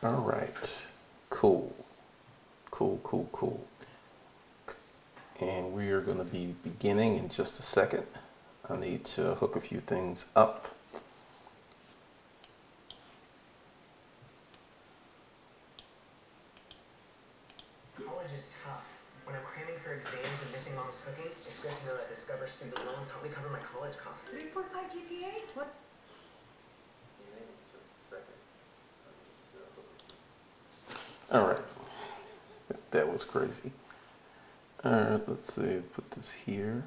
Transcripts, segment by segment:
All right. Cool. Cool, cool, cool. And we are going to be beginning in just a second. I need to hook a few things up. College is tough. When I'm cramming for exams and missing mom's cooking, it's good to know that Discover student loans help me cover my college costs. 3.5 GPA? What? All right. That was crazy. All right, let's see. Put this here.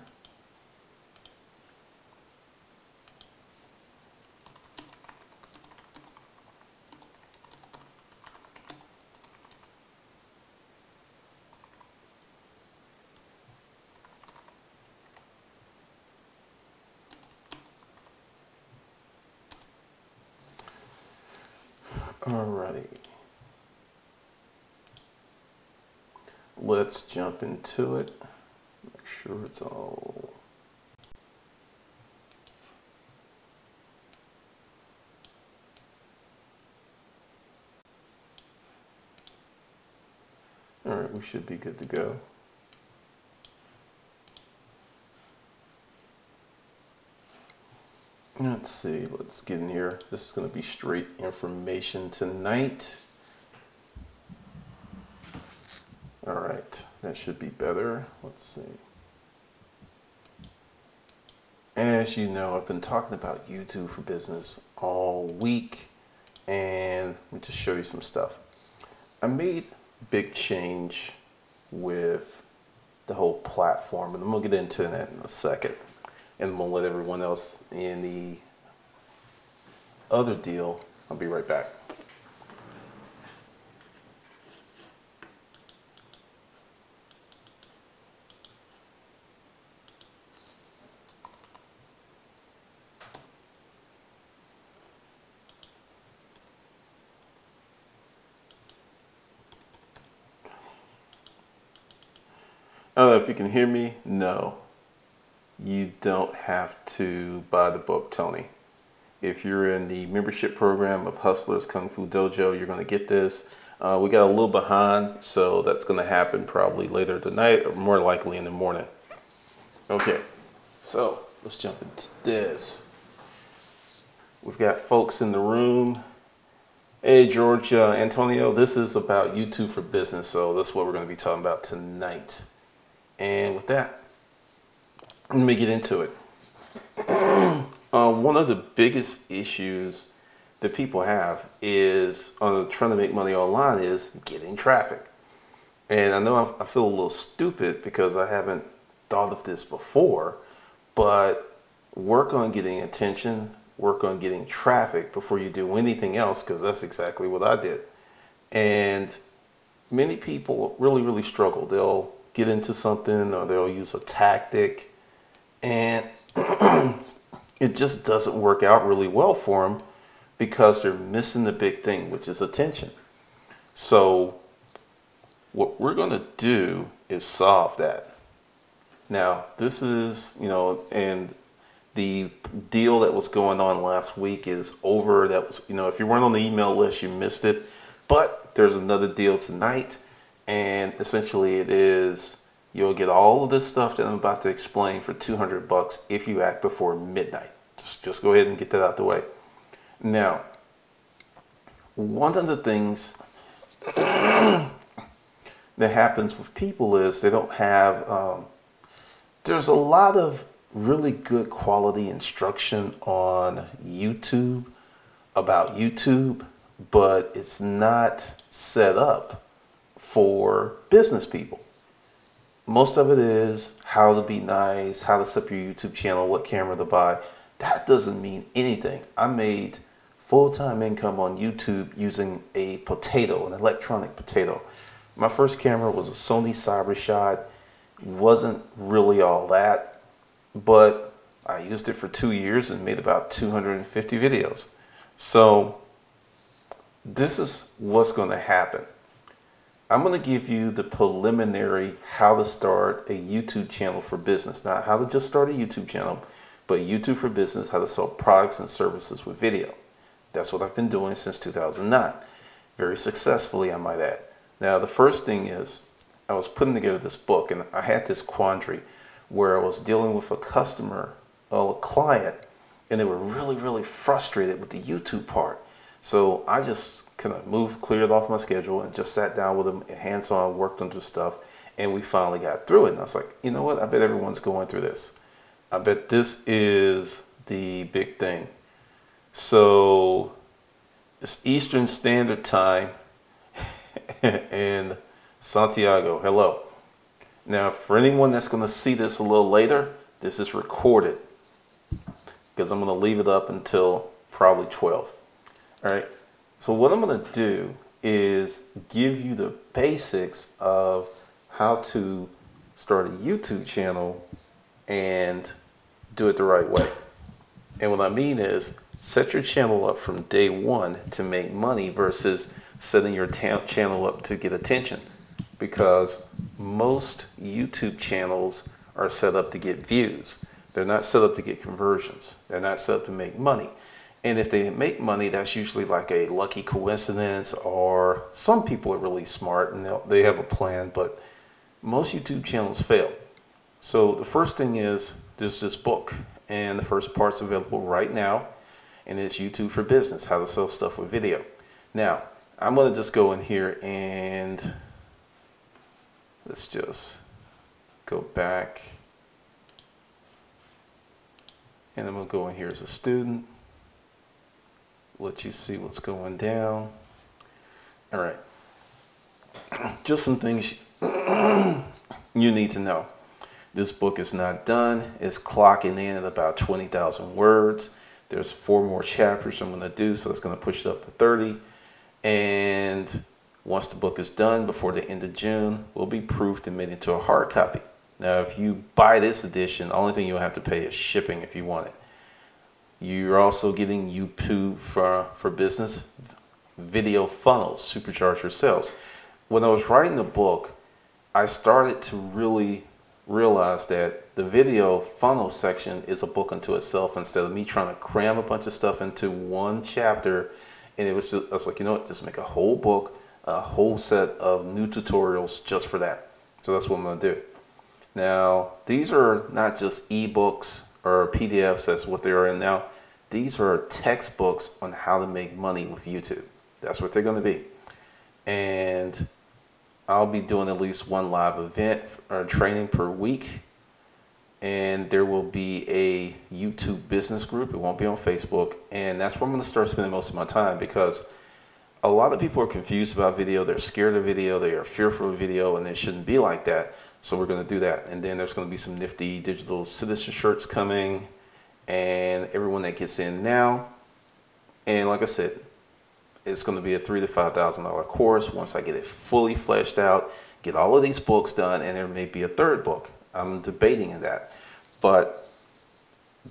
Alrighty. Let's jump into it. Make sure it's all. All right, we should be good to go. Let's see, let's get in here. This is going to be straight information tonight. All right, that should be better. Let's see. As you know, I've been talking about YouTube for Business all week, and let me just show you some stuff. I made big change with the whole platform, and I'm gonna get into that in a second and I'm gonna let everyone else in the other deal. I'll be right back. If you can hear me. No you don't have to buy the book, Tony. If you're in the membership program of Hustlers Kung Fu Dojo, you're going to get this. Uh, we got a little behind, so that's going to happen probably later tonight or more likely in the morning. Okay, so let's jump into this. We've got folks in the room. Hey, George, uh, Antonio, this is about YouTube for business, so that's what we're going to be talking about tonight. And with that, let me get into it. uh, one of the biggest issues that people have is uh, trying to make money online is getting traffic. And I know I, I feel a little stupid because I haven't thought of this before, but work on getting attention, work on getting traffic before you do anything else because that's exactly what I did. And many people really, really struggle. They'll get into something or they'll use a tactic and it just doesn't work out really well for them because they're missing the big thing, which is attention. So what we're going to do is solve that. Now, this is, you know, and the deal that was going on last week is over. That was, you know, if you weren't on the email list, you missed it. But there's another deal tonight, and essentially it is You'll get all of this stuff that I'm about to explain for 200 bucks if you act before midnight. Just, just go ahead and get that out the way. Now, one of the things that happens with people is they don't have, um, there's a lot of really good quality instruction on YouTube about YouTube, but it's not set up for business people most of it is how to be nice, how to set up your YouTube channel, what camera to buy. That doesn't mean anything. I made full-time income on YouTube using a potato, an electronic potato. My first camera was a Sony CyberShot. Wasn't really all that, but I used it for two years and made about 250 videos. So this is what's going to happen. I'm going to give you the preliminary how to start a YouTube channel for business. Not how to just start a YouTube channel, but YouTube for business, how to sell products and services with video. That's what I've been doing since 2009. very successfully, I might add. Now, the first thing is I was putting together this book and I had this quandary where I was dealing with a customer, a client, and they were really, really frustrated with the YouTube part. So I just kind of moved, cleared off my schedule, and just sat down with them, hands on, worked on the stuff, and we finally got through it. And I was like, you know what? I bet everyone's going through this. I bet this is the big thing. So it's Eastern Standard Time in Santiago. Hello. Now, for anyone that's going to see this a little later, this is recorded because I'm going to leave it up until probably 12. All right. So what I'm going to do is give you the basics of how to start a YouTube channel and do it the right way. And what I mean is set your channel up from day one to make money versus setting your channel up to get attention because most YouTube channels are set up to get views. They're not set up to get conversions. They're not set up to make money. And if they make money, that's usually like a lucky coincidence, or some people are really smart and they have a plan, but most YouTube channels fail. So the first thing is there's this book, and the first part's available right now, and it's YouTube for Business How to Sell Stuff with Video. Now, I'm going to just go in here and let's just go back. And I'm going to go in here as a student let you see what's going down. All right. Just some things you need to know. This book is not done. It's clocking in at about 20,000 words. There's four more chapters I'm going to do, so it's going to push it up to 30. And once the book is done before the end of June, will be proofed and made into a hard copy. Now, if you buy this edition, the only thing you'll have to pay is shipping if you want it. You're also getting YouTube for, for business video funnels, supercharge your sales. When I was writing the book, I started to really realize that the video funnel section is a book unto itself instead of me trying to cram a bunch of stuff into one chapter. And it was just, I was like, you know what, just make a whole book, a whole set of new tutorials just for that. So that's what I'm going to do. Now, these are not just ebooks or PDFs, that's what they are in now. These are textbooks on how to make money with YouTube. That's what they're going to be. And I'll be doing at least one live event or training per week. And there will be a YouTube business group. It won't be on Facebook. And that's where I'm going to start spending most of my time because a lot of people are confused about video. They're scared of video. They are fearful of video, and it shouldn't be like that. So we're going to do that. And then there's going to be some nifty digital citizen shirts coming and everyone that gets in now. And like I said, it's going to be a three to five thousand dollar course once I get it fully fleshed out, get all of these books done, and there may be a third book. I'm debating in that, but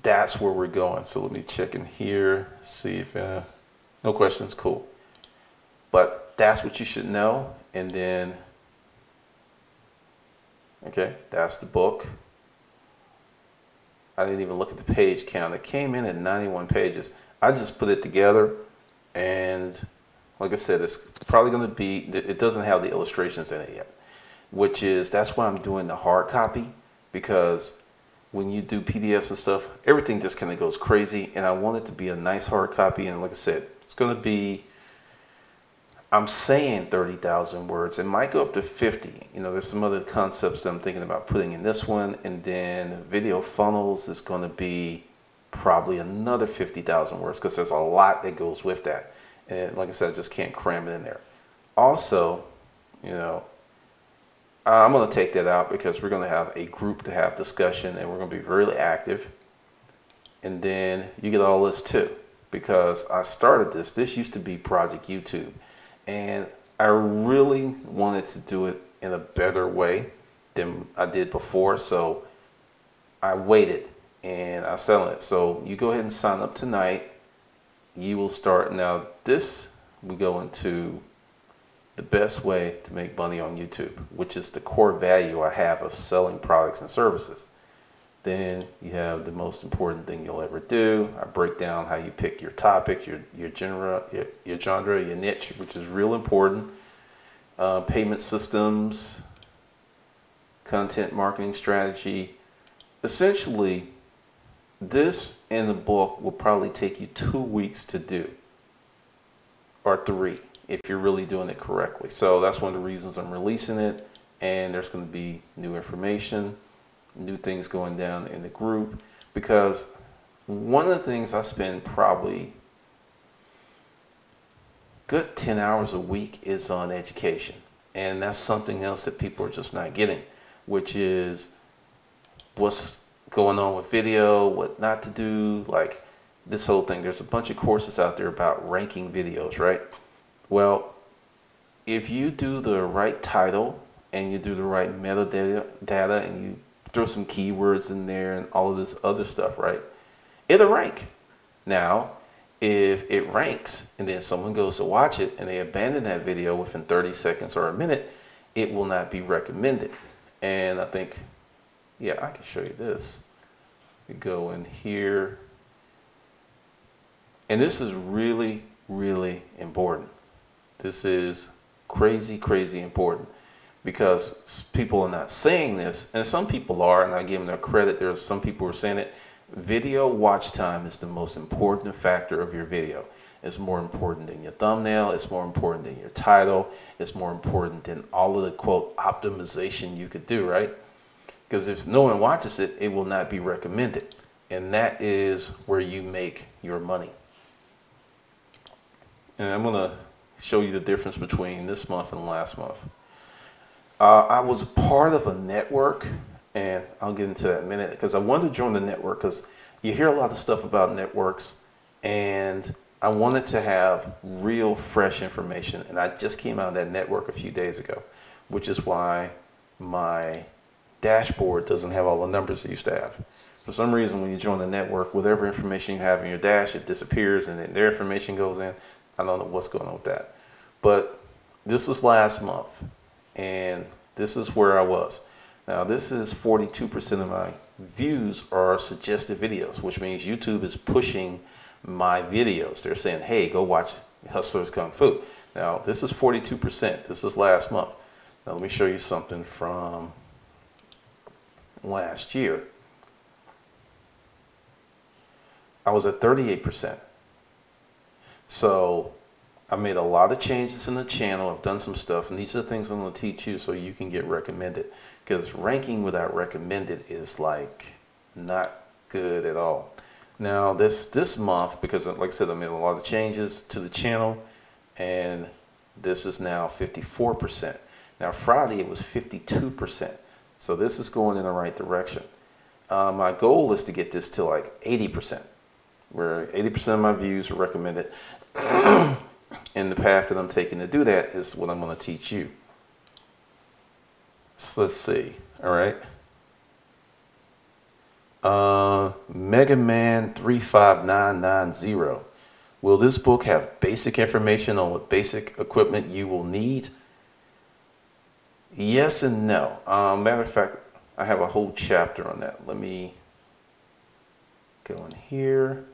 that's where we're going. So let me check in here, see if uh, no questions. Cool, but that's what you should know, and then okay, that's the book. I didn't even look at the page count. It came in at 91 pages. I just put it together and like I said, it's probably going to be, it doesn't have the illustrations in it yet, which is, that's why I'm doing the hard copy because when you do PDFs and stuff, everything just kind of goes crazy. And I want it to be a nice hard copy. And like I said, it's going to be I'm saying 30,000 words. It might go up to 50. You know, there's some other concepts I'm thinking about putting in this one. And then video funnels is going to be probably another 50,000 words because there's a lot that goes with that. And like I said, I just can't cram it in there. Also, you know, I'm going to take that out because we're going to have a group to have discussion and we're going to be really active. And then you get all this too because I started this. This used to be Project YouTube and I really wanted to do it in a better way than I did before. So I waited and I sell it. So you go ahead and sign up tonight. You will start now. This we go into the best way to make money on YouTube, which is the core value I have of selling products and services. Then you have the most important thing you'll ever do. I break down how you pick your topic, your your genre, your, your genre, your niche, which is real important. Uh, payment systems, content marketing strategy. Essentially, this and the book will probably take you two weeks to do, or three if you're really doing it correctly. So that's one of the reasons I'm releasing it. And there's going to be new information, new things going down in the group. Because one of the things I spend probably good 10 hours a week is on education. And that's something else that people are just not getting, which is what's going on with video, what not to do, like this whole thing. There's a bunch of courses out there about ranking videos, right? Well, if you do the right title and you do the right metadata data and you throw some keywords in there and all of this other stuff, right? It'll rank. Now, if it ranks and then someone goes to watch it and they abandon that video within 30 seconds or a minute, it will not be recommended. And I think, yeah, I can show you this. We go in here. And this is really, really important. This is crazy, crazy important because people are not saying this, and some people are, and I give them their credit. There's some people who are saying it. Video watch time is the most important factor of your video. It's more important than your thumbnail. It's more important than your title. It's more important than all of the quote optimization you could do, right? Because if no one watches it, it will not be recommended. And that is where you make your money. And I'm going to show you the difference between this month and last month. Uh, I was part of a network, and I'll get into that in a minute because I wanted to join the network because you hear a lot of stuff about networks, and I wanted to have real fresh information. And I just came out of that network a few days ago, which is why my dashboard doesn't have all the numbers it used to have. For some reason, when you join the network, whatever information you have in your dash, it disappears, and then their information goes in. I don't know what's going on with that. But this was last month, and this is where I was. Now, this is 42% of my views are suggested videos, which means YouTube is pushing my videos. They're saying, hey, go watch Hustlers Kung Fu. Now, this is 42%. This is last month. Now, let me show you something from last year. I was at 38%. So I made a lot of changes in the channel. I've done some stuff, and these are the things I'm going to teach you so you can get recommended. Because ranking without recommended is like not good at all. Now this this month, because like I said, I made a lot of changes to the channel, and this is now 54%. Now Friday it was 52%. So this is going in the right direction. Uh, my goal is to get this to like 80%, where 80% of my views are recommended. and the path that I'm taking to do that is what I'm going to teach you. So let's see. All right. Uh, Mega Man 35990. Will this book have basic information on what basic equipment you will need? Yes and no. Um, matter of fact, I have a whole chapter on that. Let me go in here.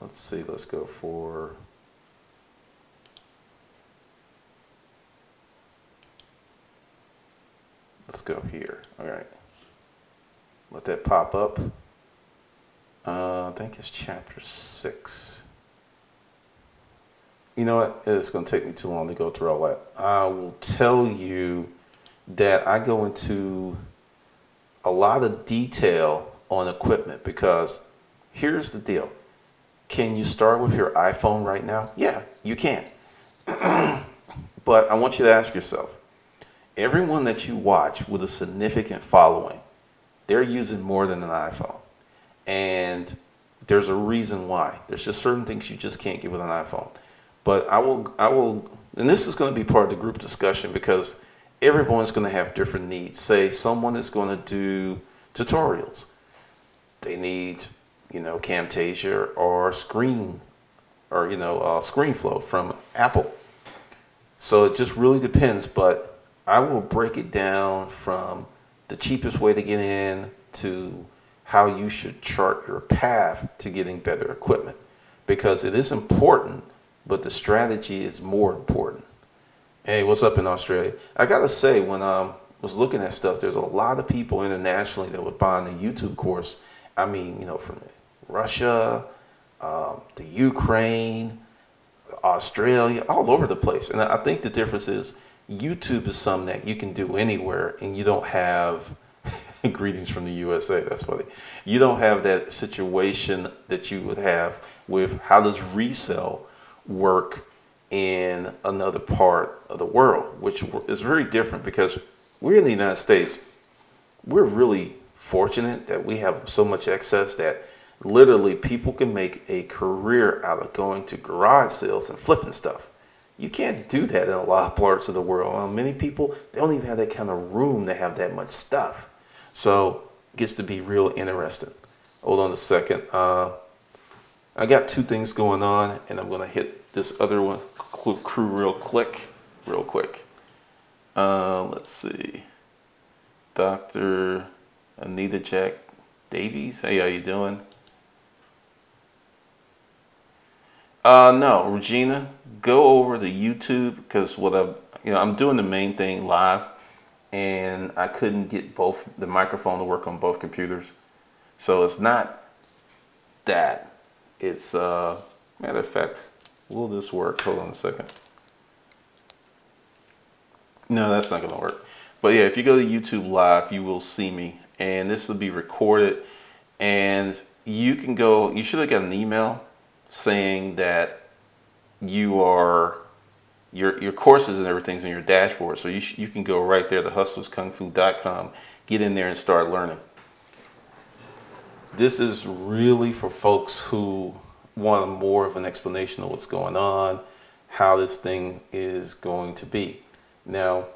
Let's see, let's go for let's go here. All right. Let that pop up. Uh, I think it's chapter six. You know what? It's going to take me too long to go through all that. I will tell you that I go into a lot of detail on equipment because here's the deal. Can you start with your iPhone right now? Yeah, you can. but I want you to ask yourself everyone that you watch with a significant following, they're using more than an iPhone. And there's a reason why. There's just certain things you just can't get with an iPhone. But I will, I will, and this is going to be part of the group discussion because everyone's going to have different needs. Say someone is going to do tutorials. They need you know, Camtasia or Screen or, you know, uh, ScreenFlow from Apple. So it just really depends, but I will break it down from the cheapest way to get in to how you should chart your path to getting better equipment because it is important, but the strategy is more important. Hey, what's up in Australia? I gotta say, when I um, was looking at stuff, there's a lot of people internationally that were buying the YouTube course. I mean, you know, from Russia, um, the Ukraine, Australia, all over the place. And I think the difference is YouTube is something that you can do anywhere and you don't have greetings from the USA. That's funny. You don't have that situation that you would have with how does resell work in another part of the world, which is very different because we're in the United States. We're really fortunate that we have so much excess that literally people can make a career out of going to garage sales and flipping stuff. You can't do that in a lot of parts of the world. many people, they don't even have that kind of room to have that much stuff. So it gets to be real interesting. Hold on a second. Uh, I got two things going on and I'm gonna hit this other one crew real quick, real quick. Uh, let's see. Dr. Anita Jack Davies. Hey, how you doing? Uh, no, Regina, go over to YouTube because what I, you know, I'm doing the main thing live, and I couldn't get both the microphone to work on both computers, so it's not that. It's uh, matter of fact, will this work? Hold on a second. No, that's not gonna work. But yeah, if you go to YouTube Live, you will see me, and this will be recorded, and you can go. You should have got an email saying that you are your your courses and everything's in your dashboard. So you you can go right there to hustlerskungfu.com, get in there and start learning. This is really for folks who want more of an explanation of what's going on, how this thing is going to be. Now,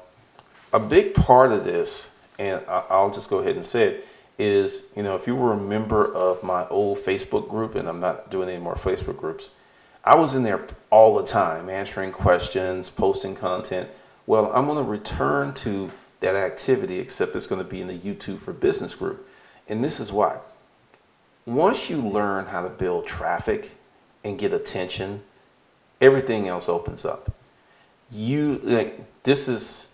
a big part of this, and I'll just go ahead and say it, is, you know, if you were a member of my old Facebook group, and I'm not doing any more Facebook groups, I was in there all the time answering questions, posting content. Well, I'm going to return to that activity, except it's going to be in the YouTube for Business group. And this is why. Once you learn how to build traffic and get attention, everything else opens up. You like this is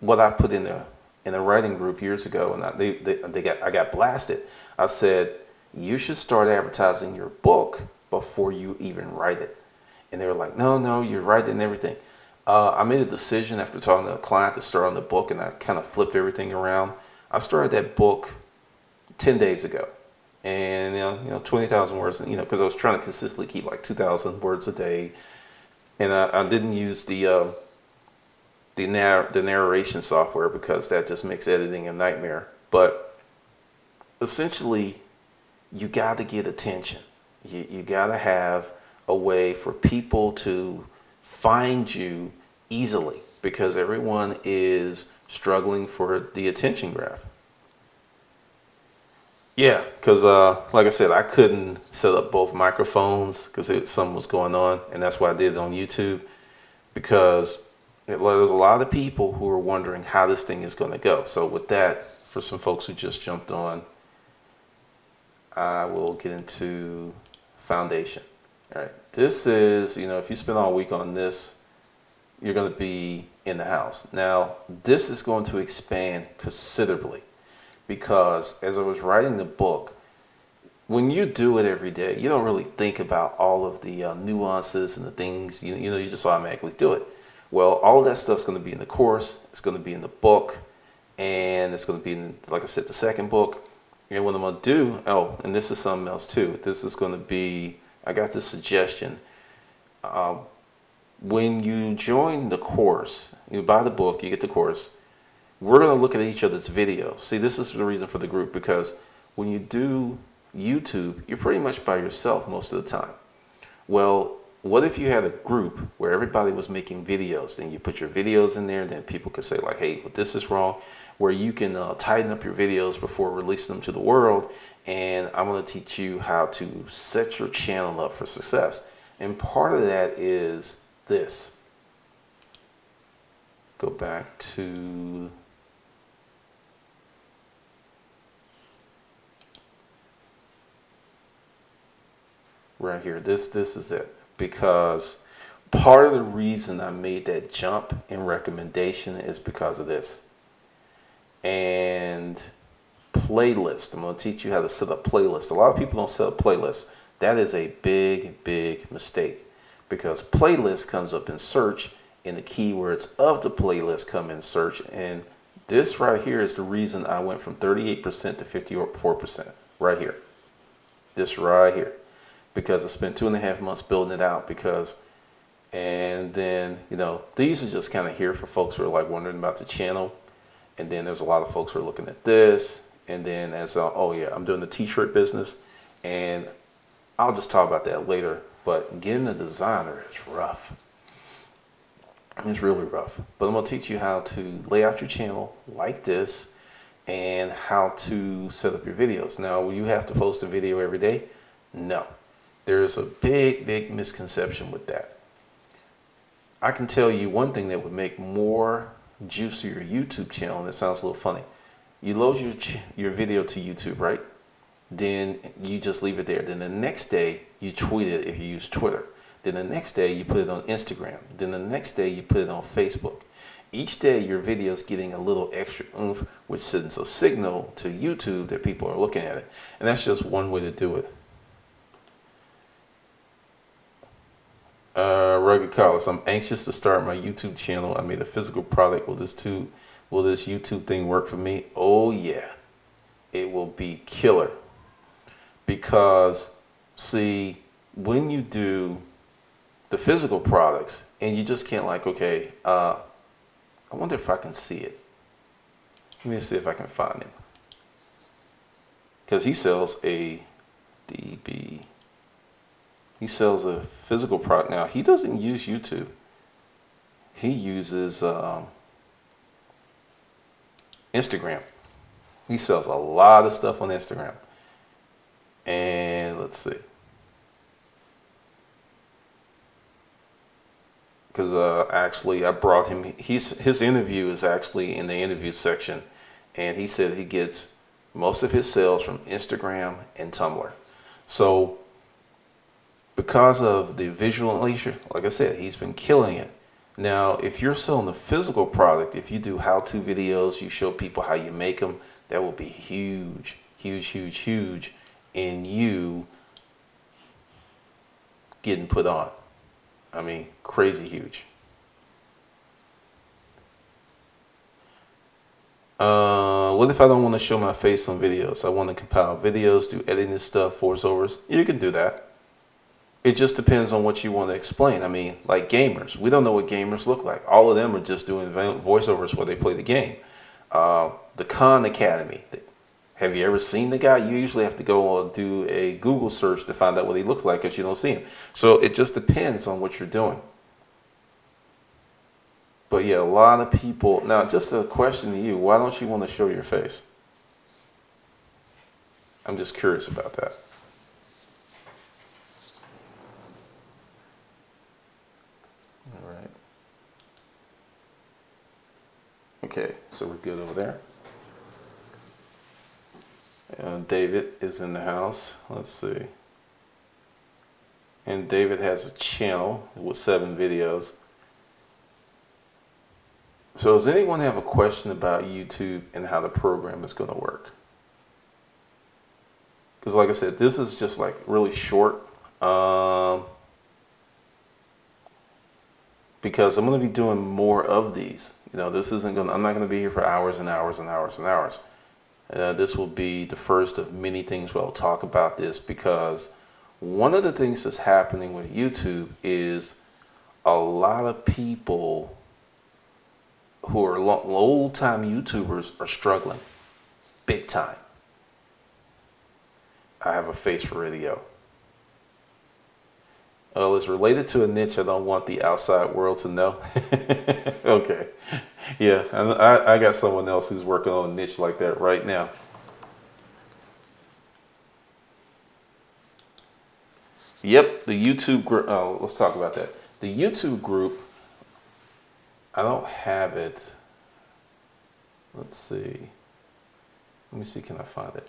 what I put in there in a writing group years ago, and I, they, they, they got, I got blasted. I said, you should start advertising your book before you even write it. And they were like, no, no, you're writing everything. Uh, I made a decision after talking to a client to start on the book, and I kind of flipped everything around. I started that book 10 days ago. And, you know, you know 20,000 words, you know, because I was trying to consistently keep like 2,000 words a day. And I, I didn't use the, uh, the, narr- the narration software because that just makes editing a nightmare. But essentially, you got to get attention. You, you got to have a way for people to find you easily because everyone is struggling for the attention graph. Yeah, because uh, like I said, I couldn't set up both microphones because something was going on, and that's why I did it on YouTube because there's a lot of people who are wondering how this thing is going to go. So with that, for some folks who just jumped on, I will get into foundation. All right, this is, you know, if you spend all week on this, you're going to be in the house. Now, this is going to expand considerably because as I was writing the book, when you do it every day, you don't really think about all of the uh, nuances and the things, you, you know, you just automatically do it. Well, all of that stuff is going to be in the course, it's going to be in the book, and it's going to be in, like I said, the second book. And what I'm going to do, oh, and this is something else too. This is going to be, I got this suggestion. Um, when you join the course, you buy the book, you get the course, we're going to look at each other's videos. See, this is the reason for the group because when you do YouTube, you're pretty much by yourself most of the time. Well, what if you had a group where everybody was making videos, then you put your videos in there, then people could say like, hey, well, this is wrong, where you can uh, tighten up your videos before releasing them to the world. And I'm gonna teach you how to set your channel up for success. And part of that is this. Go back to right here. This this is it because part of the reason I made that jump in recommendation is because of this. And playlist. I'm going to teach you how to set up playlists. A lot of people don't set up playlists. That is a big, big mistake because playlist comes up in search and the keywords of the playlist come in search. And this right here is the reason I went from 38% to 54% right here. This right here. Because I spent two and a half months building it out because and then, you know, these are just kind of here for folks who are like wondering about the channel. And then there's a lot of folks who are looking at this. And then as, uh, oh yeah, I'm doing the t-shirt business and I'll just talk about that later. But getting a designer is rough. It's really rough. But I'm to teach you how to lay out your channel like this and how to set up your videos. Now, will you have to post a video every day? No. There's a big, big misconception with that. I can tell you one thing that would make more your YouTube channel, and it sounds a little funny. You load your, your video to YouTube, right? Then you just leave it there. Then the next day, you tweet it if you use Twitter. Then the next day, you put it on Instagram. Then the next day, you put it on Facebook. Each day, your video is getting a little extra oomph, which sends a signal to YouTube that people are looking at it. And that's just one way to do it. Uh, Rugged Collis. I'm anxious to start my YouTube channel. I made a physical product. Will this too? Will this YouTube thing work for me? Oh yeah, it will be killer. Because see, when you do the physical products, and you just can't like, okay, uh, I wonder if I can see it. Let me see if I can find him. Because he sells a DB he sells a physical product now. He doesn't use YouTube. He uses um, Instagram. He sells a lot of stuff on Instagram. And let's see. Because uh, actually, I brought him. He's his interview is actually in the interview section, and he said he gets most of his sales from Instagram and Tumblr. So because of the visual nature, like I said, he's been killing it. Now, if you're selling a physical product, if you do how-to videos, you show people how you make them, that will be huge, huge, huge, huge in you getting put on. I mean, crazy huge. Uh, what if I don't want to show my face on videos? I want to compile videos, do editing stuff, voiceovers. You can do that it just depends on what you want to explain. I mean, like gamers, we don't know what gamers look like. All of them are just doing voiceovers while they play the game. Uh, the Khan Academy. Have you ever seen the guy? You usually have to go do a Google search to find out what he looks like because you don't see him. So it just depends on what you're doing. But yeah, a lot of people. Now, just a question to you: Why don't you want to show your face? I'm just curious about that. Okay, so we're good over there. David is in the house. Let's see. And David has a channel with seven videos. So does anyone have a question about YouTube and how the program is going to work? Because like I said, this is just like really short. Um, because I'm going to be doing more of these. You know, this isn't going. I'm not going to be here for hours and hours and hours and hours. Uh, this will be the first of many things where I'll talk about this because one of the things that's happening with YouTube is a lot of people who are old time YouTubers are struggling big time. I have a face for radio. Well, it's related to a niche I don't want the outside world to know. okay. Yeah, I, I got someone else who's working on a niche like that right now. Yep, the YouTube group. Oh, let's talk about that. The YouTube group, I don't have it. Let's see. Let me see, can I find it?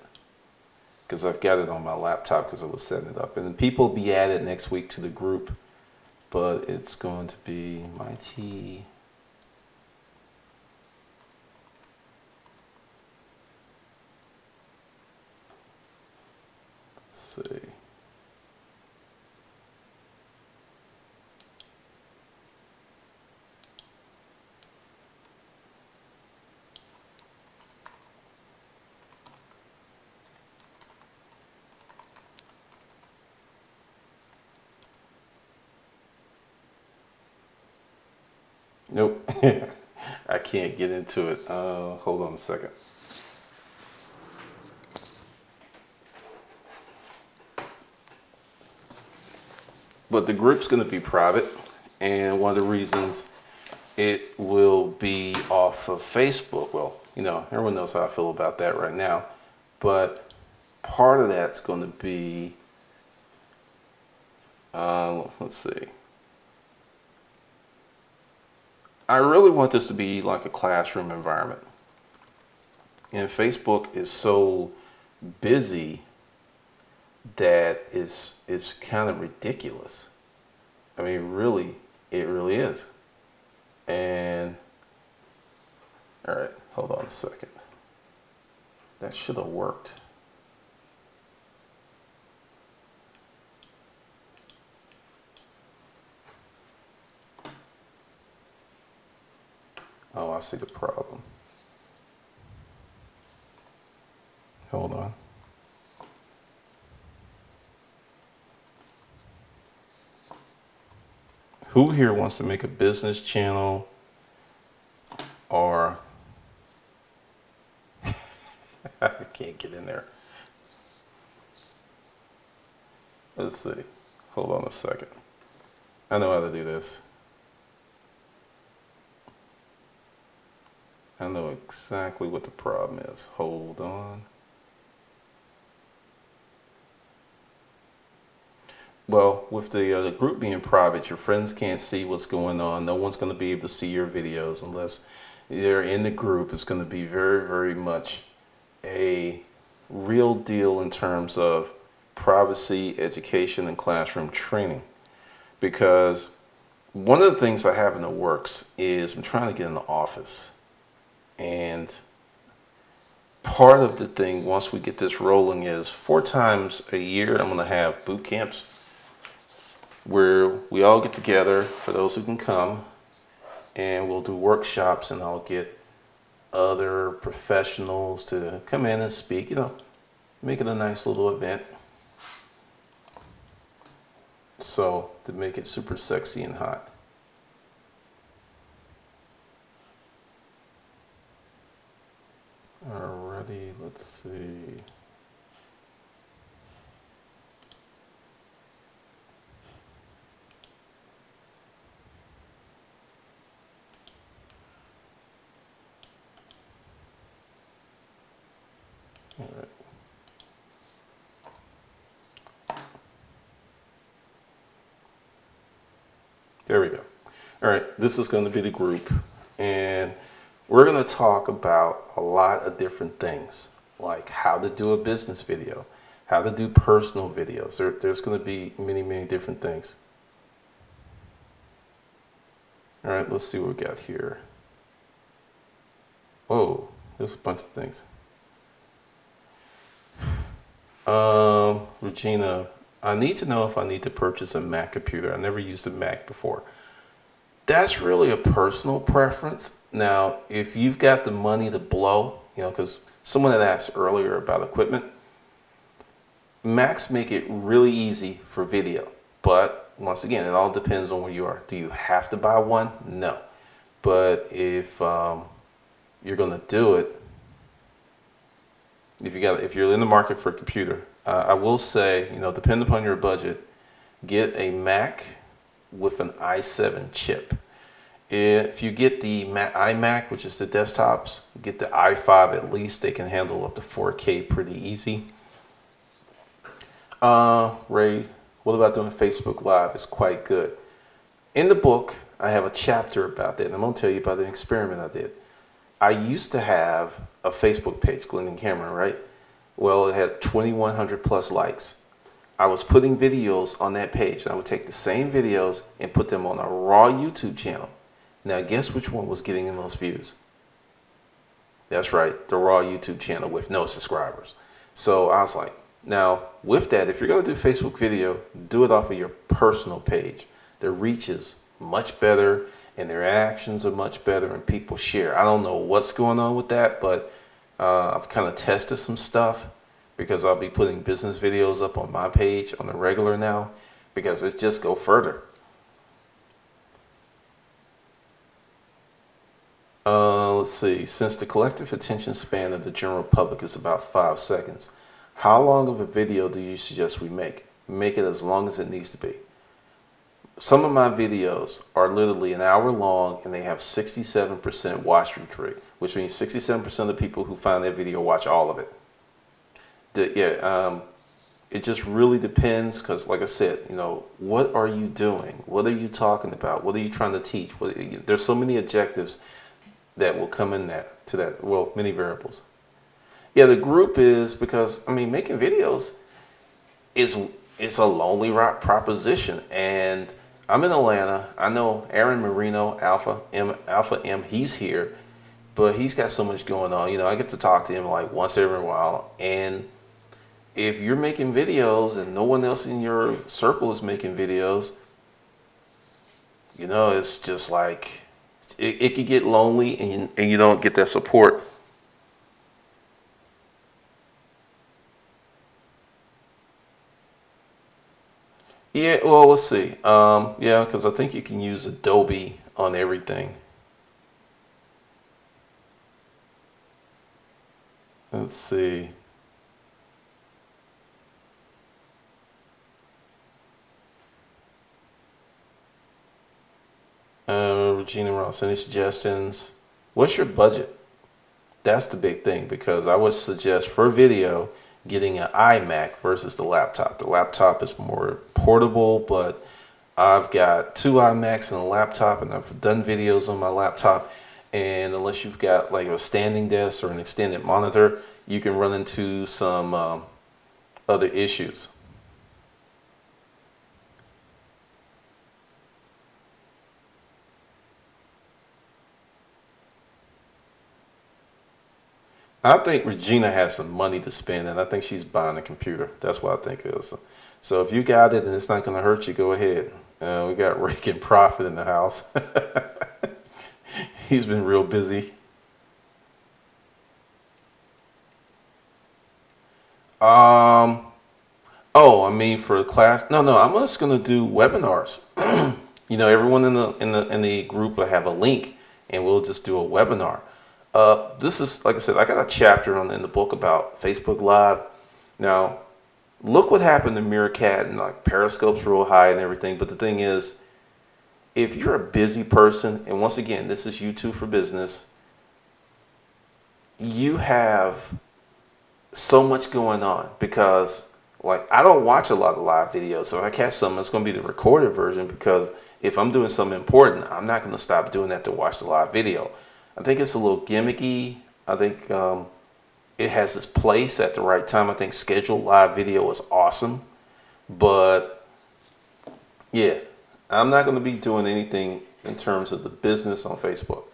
Because I've got it on my laptop because I was setting it up. And people will be added next week to the group, but it's going to be my tea. Let's see. Nope. I get into it. Uh, hold on a second. But the group's going to be private, and one of the reasons it will be off of Facebook. Well, you know, everyone knows how I feel about that right now. But part of that's going to be, uh, let's see. I really want this to be like a classroom environment. And Facebook is so busy that it's, it's kind of ridiculous. I mean, really, it really is. And, all right, hold on a second. That should have worked. Oh, I see the problem. Hold on. Who here wants to make a business channel or I can't get in there. Let's see. Hold on a second. I know how to do this. I know exactly what the problem is. Hold on. Well, with the, uh, the group being private, your friends can't see what's going on. No one's going to be able to see your videos unless they're in the group. It's going to be very, very much a real deal in terms of privacy, education, and classroom training. Because one of the things I have in the works is I'm trying to get in the office. And part of the thing, once we get this rolling, is four times a year I'm going to have boot camps where we all get together for those who can come and we'll do workshops and I'll get other professionals to come in and speak, you know, make it a nice little event. So to make it super sexy and hot. Alrighty, let's see. All right. There we go. All right, this is going to be the group, we're going to talk about a lot of different things, like how to do a business video, how to do personal videos. There, there's going to be many, many different things. All right, let's see what we got here. Oh, there's a bunch of things. Um, Regina, I need to know if I need to purchase a Mac computer. I never used a Mac before. That's really a personal preference. Now, if you've got the money to blow, you know, because someone had asked earlier about equipment, Macs make it really easy for video. But once again, it all depends on where you are. Do you have to buy one? No. But if um, you're going to do it, if you got if you're in the market for a computer, uh, I will say, you know, depend upon your budget, get a Mac with an i7 chip. If you get the Mac, iMac, which is the desktops, get the i5 at least. They can handle up to 4K pretty easy. Uh, Ray, what about doing Facebook Live? It's quite good. In the book, I have a chapter about that, and I'm going to tell you about an experiment I did. I used to have a Facebook page, Glendon Cameron, right? Well, it had 2,100 plus likes. I was putting videos on that page. I would take the same videos and put them on a raw YouTube channel. Now, guess which one was getting the most views? That's right, the raw YouTube channel with no subscribers. So I was like, now with that, if you're going to do Facebook video, do it off of your personal page. The reach is much better and their actions are much better and people share. I don't know what's going on with that, but uh, I've kind of tested some stuff because I'll be putting business videos up on my page on the regular now because it just go further. Uh, let's see. Since the collective attention span of the general public is about five seconds, how long of a video do you suggest we make? Make it as long as it needs to be. Some of my videos are literally an hour long and they have 67% watch through rate, which means 67% of the people who find that video watch all of it. The, yeah, um, it just really depends because, like I said, you know, what are you doing? What are you talking about? What are you trying to teach? What, there's so many objectives that will come in that to that. Well, many variables. Yeah, the group is because I mean, making videos is it's a lonely rock proposition, and I'm in Atlanta. I know Aaron Marino, Alpha M, Alpha M. He's here, but he's got so much going on. You know, I get to talk to him like once every while, and if you're making videos and no one else in your circle is making videos, you know, it's just like it, it could get lonely, and and you don't get that support. Yeah, well, let's see. Um, yeah, because I think you can use Adobe on everything. Let's see. Uh, Regina Ross, any suggestions? What's your budget? That's the big thing because I would suggest for video, getting an iMac versus the laptop. The laptop is more portable, but I've got two iMacs and a laptop, and I've done videos on my laptop. And unless you've got like a standing desk or an extended monitor, you can run into some um, other issues. I think Regina has some money to spend, and I think she's buying a computer. That's what I think it is. So if you got it and it's not going to hurt you, go ahead. Uh, we got Rick and Profit in the house. He's been real busy. Um, oh, I mean for class. No, no, I'm just going to do webinars. you know, everyone in the in the in the group will have a link, and we'll just do a webinar. Uh, this is, like I said, I got a chapter on in the book about Facebook Live. Now, look what happened to Meerkat and like Periscope's real high and everything. But the thing is, if you're a busy person, and once again, this is YouTube for business, you have so much going on because like I don't watch a lot of live videos. So if I catch something, it's going to be the recorded version because if I'm doing something important, I'm not going to stop doing that to watch the live video. I think it's a little gimmicky. I think um, it has its place at the right time. I think scheduled live video is awesome, but yeah, I'm not going to be doing anything in terms of the business on Facebook.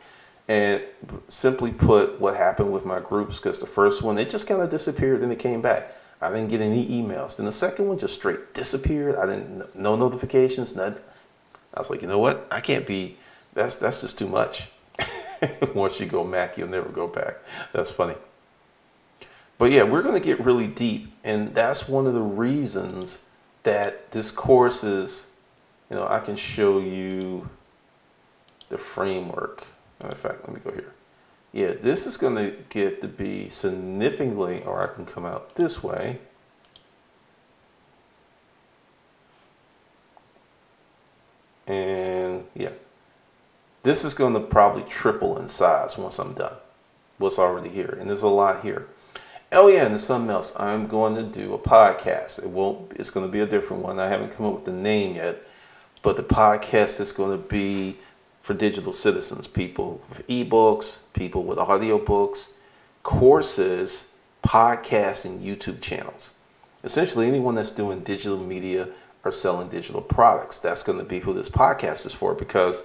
And simply put, what happened with my groups, because the first one, it just kind of disappeared and it came back. I didn't get any emails. Then the second one just straight disappeared. I didn't, no notifications, none. I was like, you know what? I can't be, that's, that's just too much. Once you go Mac, you'll never go back. That's funny. But yeah, we're going to get really deep. And that's one of the reasons that this course is, you know, I can show you the framework. In fact, let me go here. Yeah, this is going to get to be significantly, or I can come out this way. And this is going to probably triple in size once I'm done. What's already here. And there's a lot here. Oh yeah, and there's something else. I'm going to do a podcast. It won't, it's going to be a different one. I haven't come up with the name yet. But the podcast is going to be for digital citizens, people with ebooks, people with audiobooks, courses, podcast and YouTube channels. Essentially, anyone that's doing digital media or selling digital products. That's going to be who this podcast is for because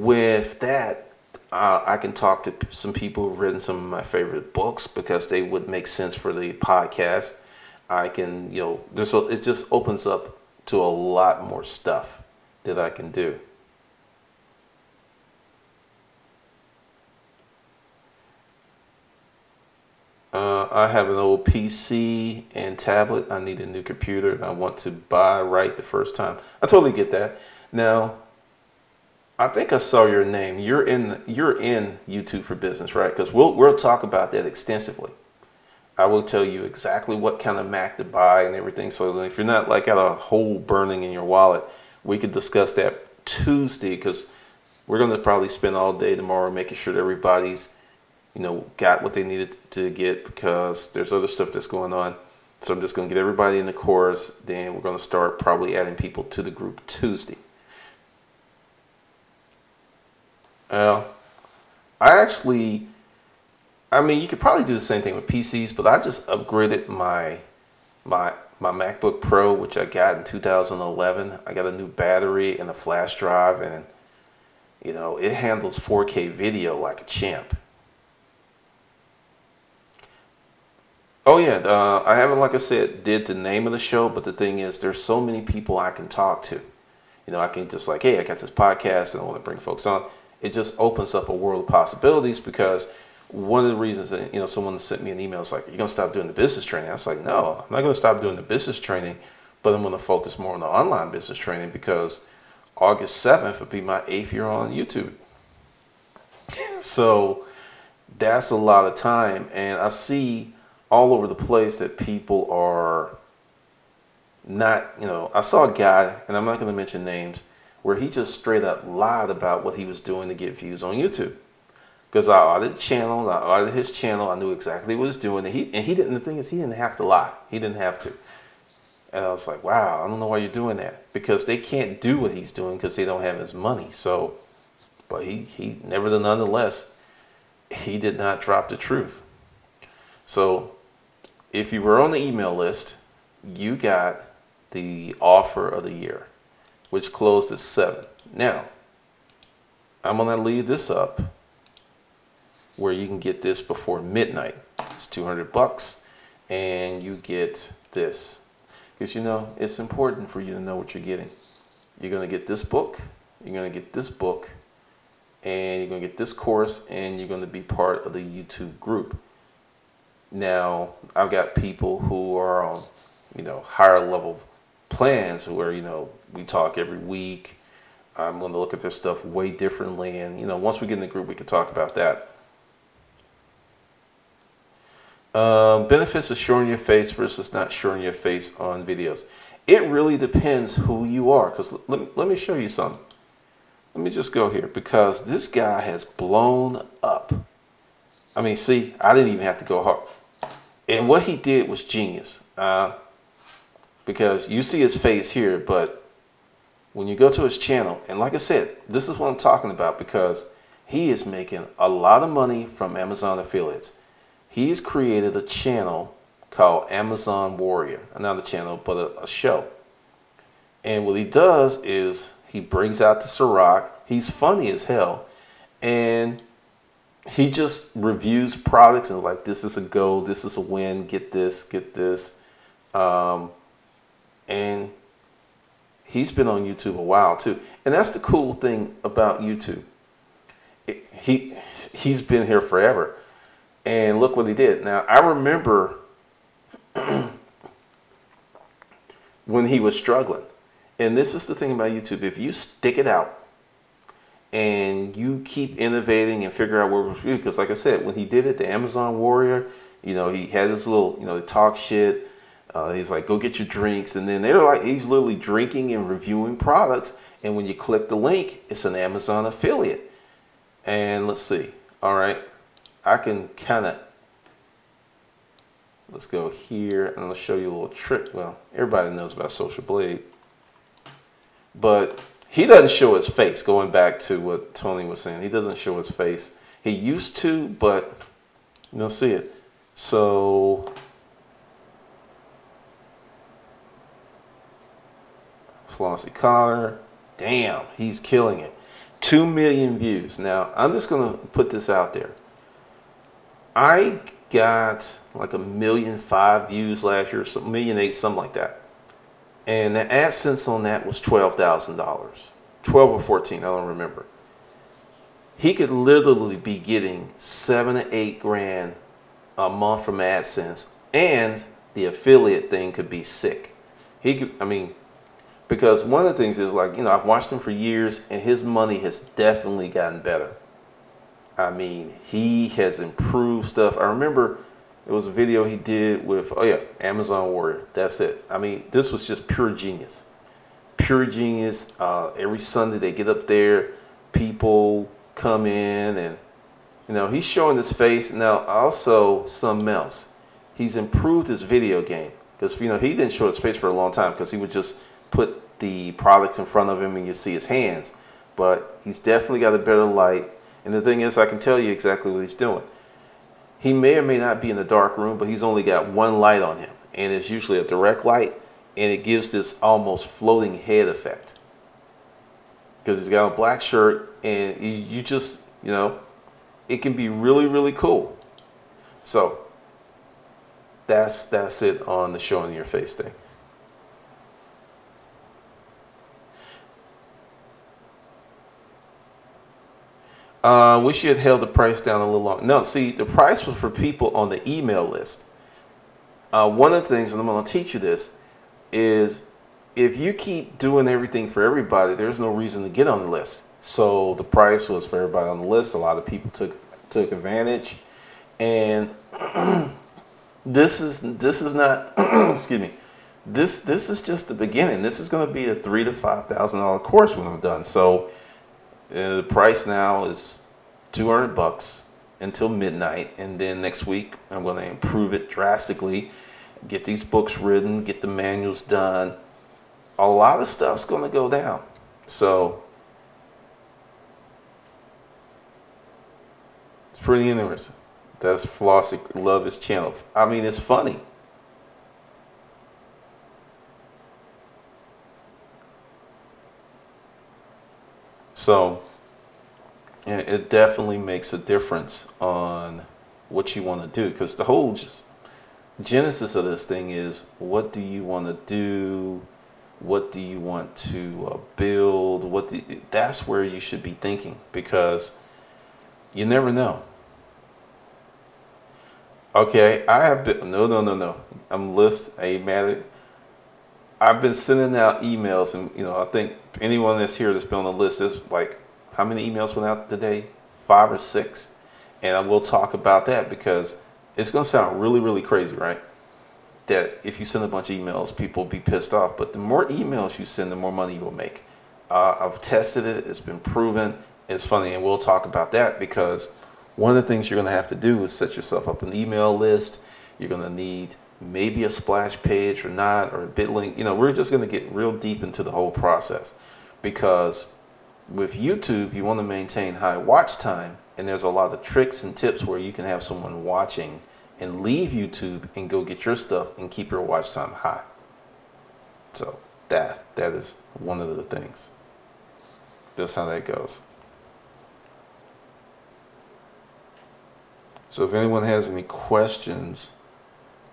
with that, uh, I can talk to some people who've written some of my favorite books because they would make sense for the podcast. I can, you know, just it just opens up to a lot more stuff that I can do. Uh, I have an old PC and tablet. I need a new computer and I want to buy right the first time. I totally get that. Now, I think I saw your name. You're in you're in YouTube for Business, right? Because we'll we'll talk about that extensively. I will tell you exactly what kind of Mac to buy and everything. So if you're not like got a hole burning in your wallet, we could discuss that Tuesday because we're going to probably spend all day tomorrow making sure that everybody's you know, got what they needed to get because there's other stuff that's going on. So I'm just going to get everybody in the course. Then we're going to start probably adding people to the group Tuesday. Well, I actually, I mean, you could probably do the same thing with PCs, but I just upgraded my my my MacBook Pro, which I got in 2011. I got a new battery and a flash drive, and you know, it handles 4K video like a champ. Oh yeah, uh, I haven't, like I said, did the name of the show, but the thing is, there's so many people I can talk to. You know, I can just like, hey, I got this podcast and I want to bring folks on. It just opens up a world of possibilities because one of the reasons that you know someone sent me an email is like, you're gonna stop doing the business training. I was like, no, I'm not gonna stop doing the business training, but I'm gonna focus more on the online business training because August 7th will be my eighth year on YouTube. so that's a lot of time, and I see all over the place that people are not, you know, I saw a guy, and I'm not going to mention names, where he just straight up lied about what he was doing to get views on YouTube. Because I audited the channel, I audited his channel, I knew exactly what he was doing, and he and he didn't. The thing is, he didn't have to lie. He didn't have to. And I was like, wow, I don't know why you're doing that because they can't do what he's doing because they don't have his money. So, but he he never, nonetheless, he did not drop the truth. So if you were on the email list, you got the offer of the year, which closed at seven. Now, I'm gonna leave this up where you can get this before midnight. It's 200 bucks, and you get this because you know it's important for you to know what you're getting. You're gonna get this book, you're gonna get this book, and you're gonna get this course, and you're gonna be part of the YouTube group. Now, I've got people who are on, you know, higher level plans where, you know, we talk every week. I'm going to look at their stuff way differently. And, you know, once we get in the group, we can talk about that. Uh, benefits of showing your face versus not showing your face on videos. It really depends who you are. Because let, let me show you something. Let me just go here because this guy has blown up. I mean, see, I didn't even have to go hard. And what he did was genius. Uh, because you see his face here, but when you go to his channel, and like I said, this is what I'm talking about because he is making a lot of money from Amazon affiliates. He's created a channel called Amazon Warrior. Not a channel, but a, a show. And what he does is he brings out the Ciroc. He's funny as hell. And he just reviews products and like this is a go, this is a win, get this, get this, um, and he's been on YouTube a while too. And that's the cool thing about YouTube. It, he he's been here forever, and look what he did. Now I remember when he was struggling, and this is the thing about YouTube: if you stick it out and you keep innovating and figure out what for you. Because, like I said, when he did it, the Amazon Warrior, you know, he had this little, you know, talk shit. Uh, he's like, go get your drinks. And then they're like, he's literally drinking and reviewing products. And when you click the link, it's an Amazon affiliate. And let's see. All right. I can kind of, let's go here and I'll show you a little trick. Well, everybody knows about Social Blade. But he doesn't show his face. Going back to what Tony was saying, he doesn't show his face. He used to, but you'll see it. So Flossy Carter, damn, he's killing it. Two million views. Now I'm just gonna put this out there. I got like a million five views last year, some million eight, something like that. And the AdSense on that was twelve thousand dollars, twelve or fourteen, I don't remember. He could literally be getting seven to eight grand a month from AdSense, and the affiliate thing could be sick. He could, I mean, because one of the things is like you know I've watched him for years, and his money has definitely gotten better. I mean, he has improved stuff. I remember it was a video he did with, oh yeah, Amazon Warrior. That's it. I mean, this was just pure genius. Pure genius. Uh, every Sunday they get up there, people come in, and you know he's showing his face. Now also something else, he's improved his video game because you know he didn't show his face for a long time because he would just put the products in front of him and you see his hands. But he's definitely got a better light and the thing is, I can tell you exactly what he's doing. He may or may not be in the dark room, but he's only got one light on him. And it's usually a direct light, and it gives this almost floating head effect. Because he's got a black shirt, and you just, you know, it can be really, really cool. So that's that's it on the showing your face thing. Uh, wish you had held the price down a little longer. No, see, the price was for people on the email list. Uh, one of the things, and I'm going to teach you this, is if you keep doing everything for everybody, there's no reason to get on the list. So the price was for everybody on the list. A lot of people took took advantage, and this is this is not excuse me. This this is just the beginning. This is going to be a three to five thousand dollar course when I'm done. So uh, the price now is 200 bucks until midnight, and then next week I'm going to improve it drastically, get these books written, get the manuals done. A lot of stuff's going to go down. So it's pretty interesting. That's Flossy Love His channel. I mean, it's funny. So it definitely makes a difference on what you want to do because the whole genesis of this thing is what do you want to do? What do you want to uh, build? What do, that's where you should be thinking because you never know. Okay i have been no no no no. I'm list a matter I've been sending out emails, and you know, I think anyone that's here that's been on the list is like, how many emails went out today? Five or six, and I will talk about that because it's going to sound really, really crazy, right? That if you send a bunch of emails, people will be pissed off. But the more emails you send, the more money you will make. Uh, I've tested it; it's been proven. It's funny, and we'll talk about that because one of the things you're going to have to do is set yourself up an email list. You're going to need maybe a splash page or not, or a bit link. You know, we're just going to get real deep into the whole process because with YouTube, you want to maintain high watch time, and there's a lot of tricks and tips where you can have someone watching and leave YouTube and go get your stuff and keep your watch time high. So that that is one of the things. That's how that goes. So if anyone has any questions,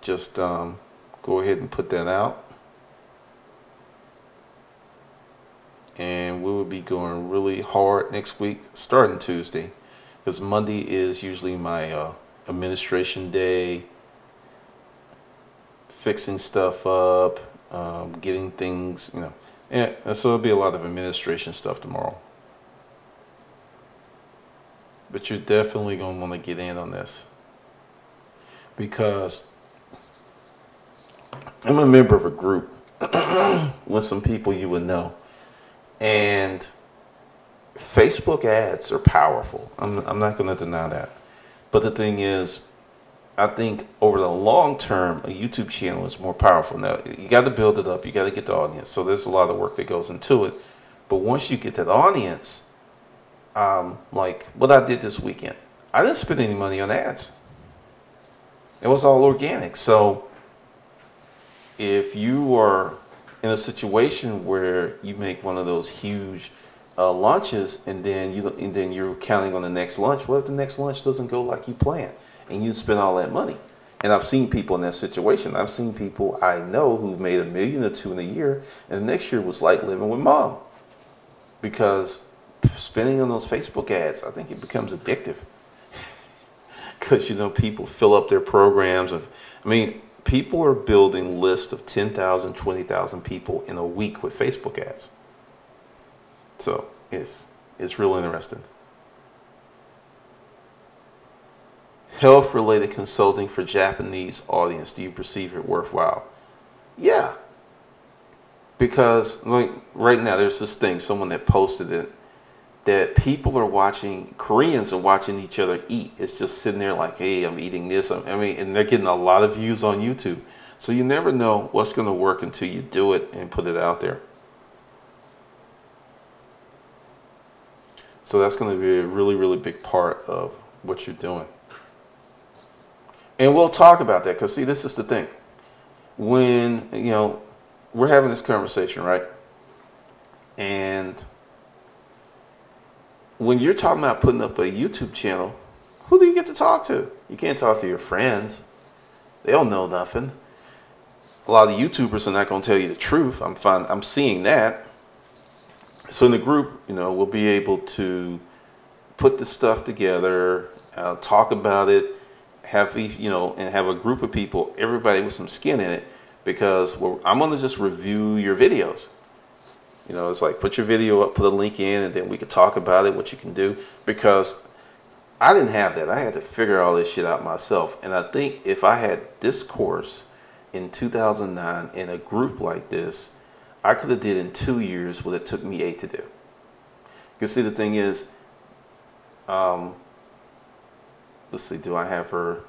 just um, go ahead and put that out. And we will be going really hard next week, starting Tuesday, because Monday is usually my uh, administration day, fixing stuff up, um, getting things, you know. Yeah, so there'll be a lot of administration stuff tomorrow. But you're definitely going to want to get in on this because I'm a member of a group with some people you would know. And Facebook ads are powerful. I'm, I'm not going to deny that. But the thing is, I think over the long term, a YouTube channel is more powerful. Now, you got to build it up, you got to get the audience. So there's a lot of work that goes into it. But once you get that audience, um, like what I did this weekend, I didn't spend any money on ads. It was all organic. So if you are in a situation where you make one of those huge uh, launches and then you and then you're counting on the next launch, what if the next launch doesn't go like you planned and you spend all that money? And I've seen people in that situation. I've seen people I know who've made a million or two in a year, and the next year was like living with mom because spending on those Facebook ads, I think it becomes addictive because you know people fill up their programs of. I mean, people are building lists of 10,000, 20,000 people in a week with Facebook ads. So it's, it's real interesting. Health related consulting for Japanese audience. Do you perceive it worthwhile? Yeah. Because like right now there's this thing, someone that posted it that people are watching Koreans are watching each other eat. It's just sitting there like, hey, I'm eating this. I mean, and they're getting a lot of views on YouTube. So you never know what's going to work until you do it and put it out there. So that's going to be a really, really big part of what you're doing. And we'll talk about that because, see, this is the thing. When, you know, we're having this conversation, right? And when you're talking about putting up a YouTube channel, who do you get to talk to? You can't talk to your friends. They don't know nothing. A lot of YouTubers are not going to tell you the truth. I'm fine. I'm seeing that. So in the group, you know, we'll be able to put the stuff together, uh, talk about it, have you know, and have a group of people, everybody with some skin in it, because I'm going to just review your videos. You know, it's like put your video up, put a link in, and then we could talk about it, what you can do. Because I didn't have that. I had to figure all this shit out myself. And I think if I had this course in 2009 in a group like this, I could have did in two years what it took me eight to do. Because see, the thing is, um, let's see, do I have her?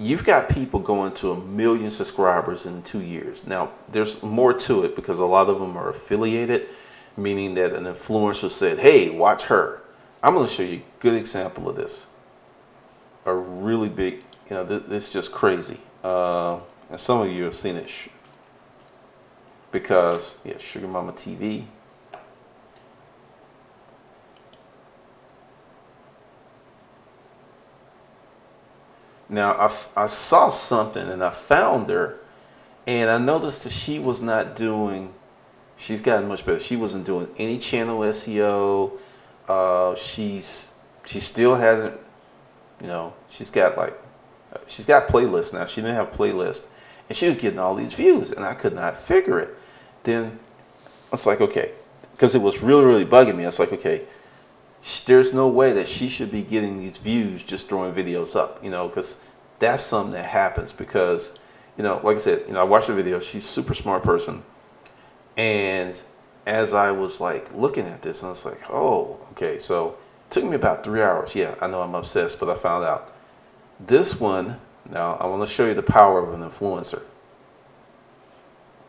You've got people going to a million subscribers in two years. Now, there's more to it because a lot of them are affiliated, meaning that an influencer said, hey, watch her. I'm going to show you a good example of this. A really big, you know, this, is just crazy. Uh, and some of you have seen it because, yeah, Sugar Mama TV. Now, I, I saw something and I found her, and I noticed that she was not doing, she's gotten much better. She wasn't doing any channel SEO. Uh, she's, she still hasn't, you know, she's got like, she's got playlists now. She didn't have a playlist, and she was getting all these views, and I could not figure it. Then I was like, okay, because it was really, really bugging me. I was like, okay, there's no way that she should be getting these views just throwing videos up, you know, because that's something that happens because, you know, like I said, you know, I watched the video. She's super smart person. And as I was like looking at this, I was like, oh, okay. So it took me about three hours. Yeah, I know I'm obsessed, but I found out this one. Now I want to show you the power of an influencer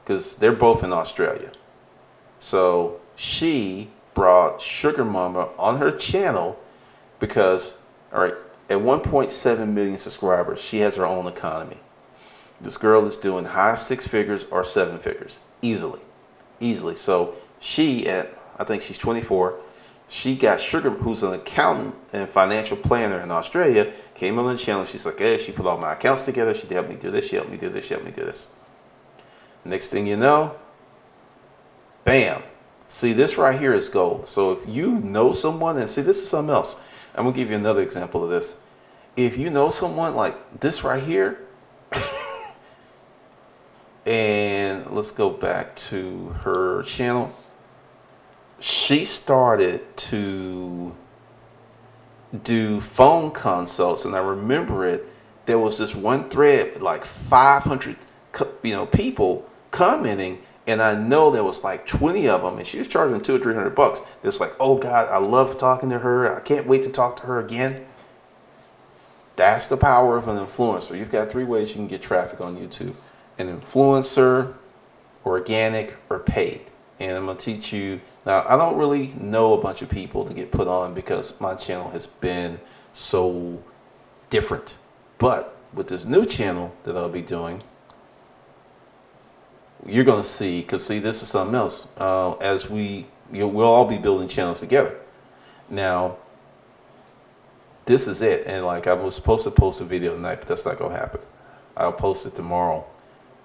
because they're both in Australia. So she brought Sugar Mama on her channel because, all right, at 1.7 million subscribers, she has her own economy. This girl is doing high six figures or seven figures easily, easily. So she at, I think she's 24, she got Sugar, who's an accountant and financial planner in Australia, came on the channel. She's like, hey, she put all my accounts together. She helped me do this. She helped me do this. She helped me do this. Next thing you know, bam, See, this right here is gold. So if you know someone, and see, this is something else. I'm to give you another example of this. If you know someone like this right here, and let's go back to her channel. She started to do phone consults, and I remember it. There was this one thread, like 500, you know, people commenting and I know there was like 20 of them, and she was charging two or three hundred bucks. It's like, oh God, I love talking to her. I can't wait to talk to her again. That's the power of an influencer. You've got three ways you can get traffic on YouTube an influencer, organic, or paid. And I'm going to teach you. Now, I don't really know a bunch of people to get put on because my channel has been so different. But with this new channel that I'll be doing, you're going to see, because see, this is something else. Uh, as we, you know, we'll all be building channels together. Now, this is it. And like I was supposed to post a video tonight, but that's not going to happen. I'll post it tomorrow.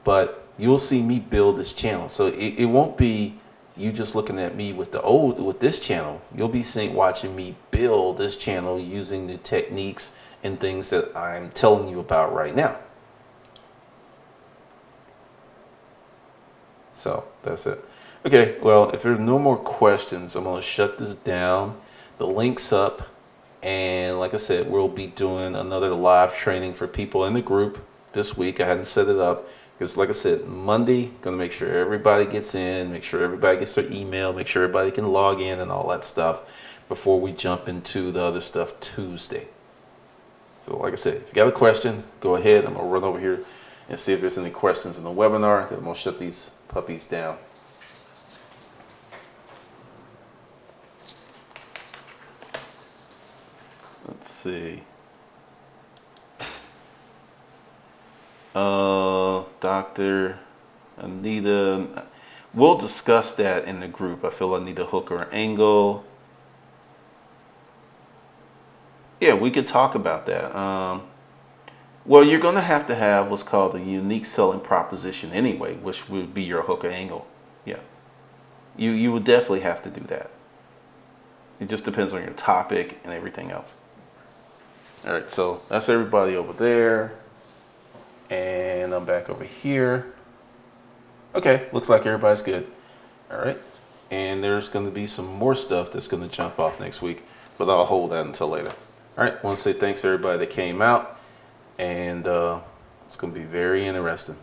But you'll see me build this channel. So it, it won't be you just looking at me with the old with this channel. You'll be seeing watching me build this channel using the techniques and things that I'm telling you about right now. So that's it. Okay, well, if there's no more questions, I'm going to shut this down. The link's up. And like I said, we'll be doing another live training for people in the group this week. I hadn't set it up because, like I said, Monday, going to make sure everybody gets in, make sure everybody gets their email, make sure everybody can log in and all that stuff before we jump into the other stuff Tuesday. So, like I said, if you got a question, go ahead. I'm going to run over here and see if there's any questions in the webinar. Then to shut these puppies down. Let's see. Uh, Dr. Anita, we'll discuss that in the group. I feel I need a hook or angle. Yeah, we could talk about that. Um, well, you're going to have to have what's called a unique selling proposition anyway, which would be your hook or angle. Yeah. You, you would definitely have to do that. It just depends on your topic and everything else. All right, so that's everybody over there. And I'm back over here. Okay, looks like everybody's good. All right. And there's going to be some more stuff that's going to jump off next week, but I'll hold that until later. All right, want to say thanks to everybody that came out, and uh, it's going to be very interesting.